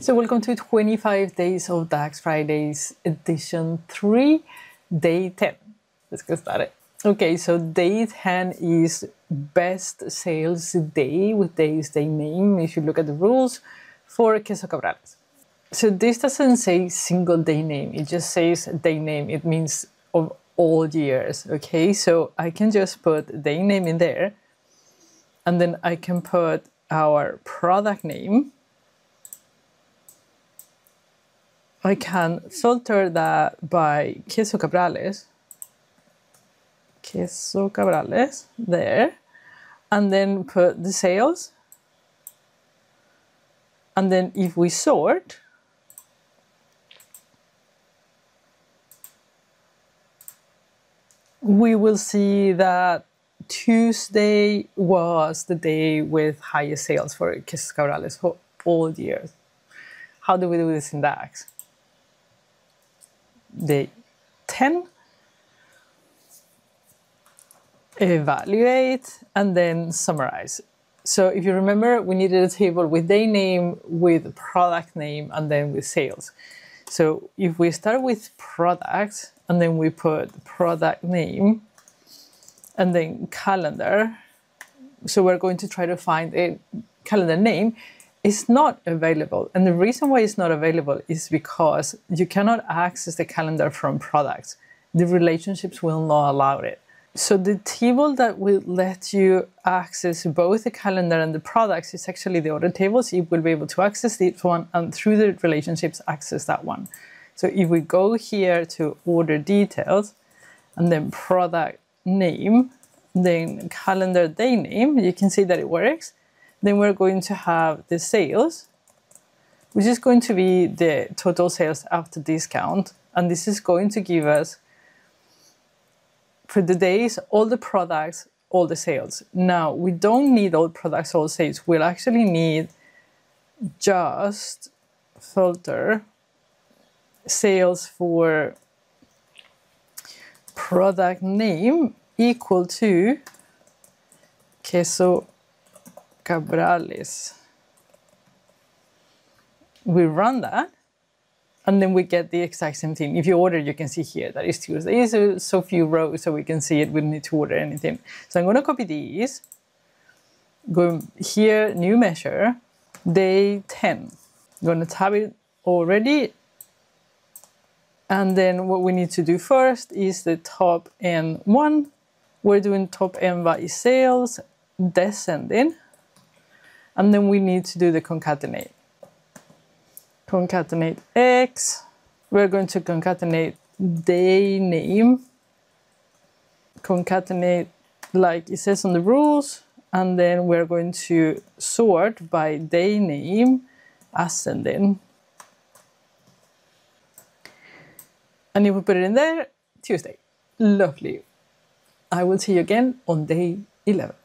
So welcome to 25 Days of DAX Fridays edition 3, day 10. Let's get started. Okay, so day 10 is best sales day with day's day name if you look at the rules for Queso Cabrales. So this doesn't say single day name, it just says day name. It means of all years, okay? So I can just put day name in there and then I can put our product name I can filter that by queso cabrales, queso cabrales there, and then put the sales. And then if we sort, we will see that Tuesday was the day with highest sales for Queso Cabrales for all years. How do we do this in DAX? Day 10, evaluate, and then summarize. So if you remember, we needed a table with day name, with product name, and then with sales. So if we start with product, and then we put product name, and then calendar, so we're going to try to find a calendar name is not available. And the reason why it's not available is because you cannot access the calendar from products. The relationships will not allow it. So the table that will let you access both the calendar and the products is actually the order table. So you will be able to access this one and through the relationships access that one. So if we go here to order details and then product name, then calendar day name, you can see that it works. Then we're going to have the sales, which is going to be the total sales after discount. And this is going to give us, for the days, all the products, all the sales. Now, we don't need all products, all sales. We'll actually need just filter sales for product name equal to queso Cabrales. We run that, and then we get the exact same thing. If you order, you can see here that it's Tuesday. It's so few rows, so we can see it. We don't need to order anything. So I'm going to copy these. Go here, new measure, day 10. I'm going to tab it already. And then what we need to do first is the top end one. We're doing TOPN by sales, descending and then we need to do the concatenate. Concatenate X. We're going to concatenate day name. Concatenate like it says on the rules. And then we're going to sort by day name ascending. And if we put it in there, Tuesday. Lovely. I will see you again on day 11.